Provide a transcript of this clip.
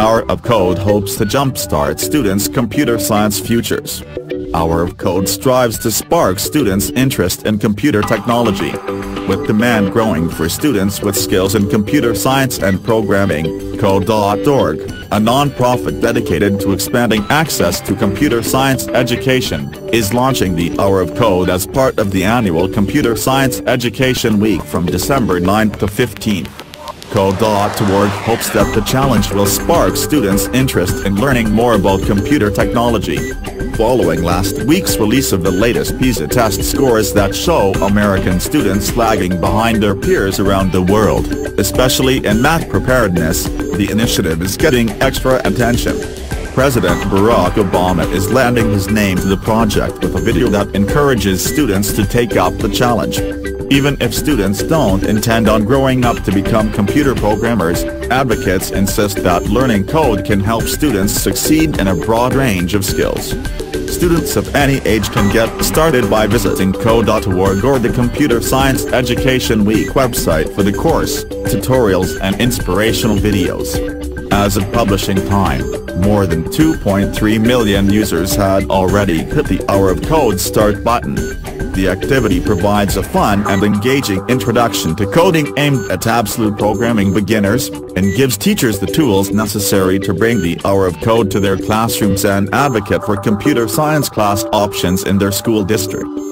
Hour of Code hopes to jumpstart students' computer science futures. Hour of Code strives to spark students' interest in computer technology. With demand growing for students with skills in computer science and programming, Code.org, a non-profit dedicated to expanding access to computer science education, is launching the Hour of Code as part of the annual Computer Science Education Week from December 9 to 15. Code.org hopes that the challenge will spark students' interest in learning more about computer technology. Following last week's release of the latest PISA test scores that show American students lagging behind their peers around the world, especially in math preparedness, the initiative is getting extra attention. President Barack Obama is lending his name to the project with a video that encourages students to take up the challenge. Even if students don't intend on growing up to become computer programmers, advocates insist that learning code can help students succeed in a broad range of skills. Students of any age can get started by visiting code.org or the Computer Science Education Week website for the course, tutorials and inspirational videos. As of publishing time, more than 2.3 million users had already hit the Hour of Code start button. The activity provides a fun and engaging introduction to coding aimed at absolute programming beginners, and gives teachers the tools necessary to bring the Hour of Code to their classrooms and advocate for computer science class options in their school district.